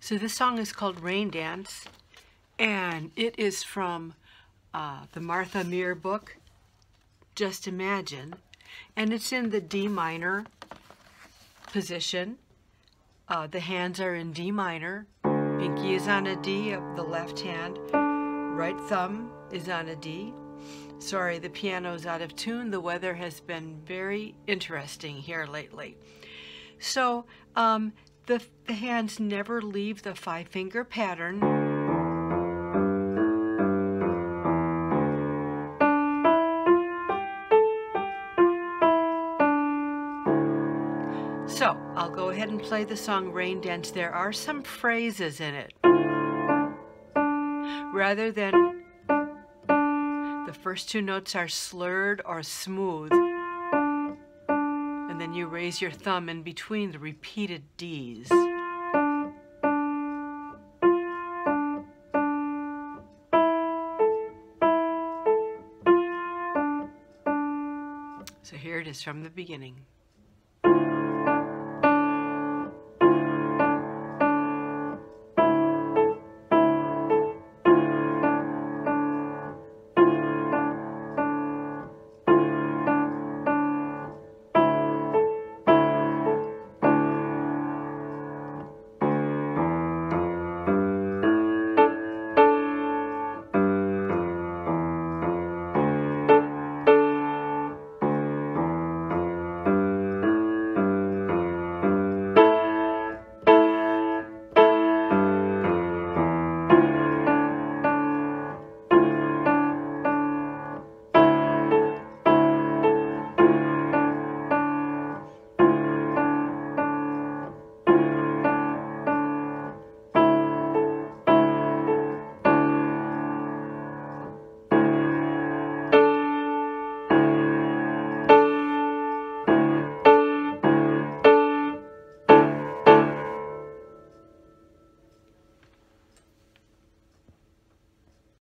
So this song is called Rain Dance, and it is from uh, the Martha Mier book, Just Imagine, and it's in the D minor position. Uh, the hands are in D minor. Pinky is on a D of the left hand. Right thumb is on a D. Sorry, the piano's out of tune. The weather has been very interesting here lately. So um, the, the hands never leave the five finger pattern. So I'll go ahead and play the song Rain Dance. There are some phrases in it. Rather than the first two notes are slurred or smooth, you raise your thumb in between the repeated D's. So here it is from the beginning.